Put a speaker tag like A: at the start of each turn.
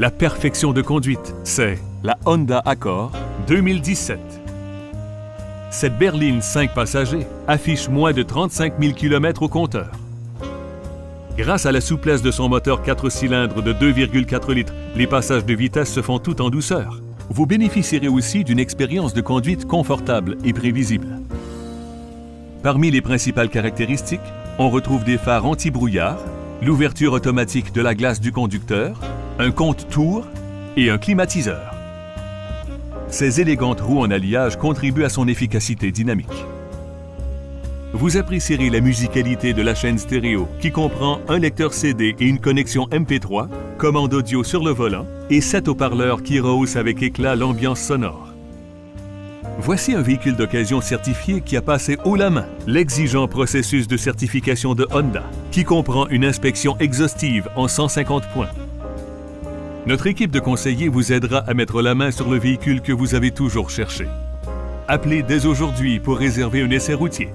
A: La perfection de conduite, c'est la Honda Accord 2017. Cette berline 5 passagers affiche moins de 35 000 km au compteur. Grâce à la souplesse de son moteur 4 cylindres de 2,4 litres, les passages de vitesse se font tout en douceur. Vous bénéficierez aussi d'une expérience de conduite confortable et prévisible. Parmi les principales caractéristiques, on retrouve des phares anti-brouillard, l'ouverture automatique de la glace du conducteur, un compte-tour et un climatiseur. Ces élégantes roues en alliage contribuent à son efficacité dynamique. Vous apprécierez la musicalité de la chaîne stéréo qui comprend un lecteur CD et une connexion MP3, commande audio sur le volant et sept haut-parleurs qui rehaussent avec éclat l'ambiance sonore. Voici un véhicule d'occasion certifié qui a passé haut la main l'exigeant processus de certification de Honda, qui comprend une inspection exhaustive en 150 points. Notre équipe de conseillers vous aidera à mettre la main sur le véhicule que vous avez toujours cherché. Appelez dès aujourd'hui pour réserver un essai routier.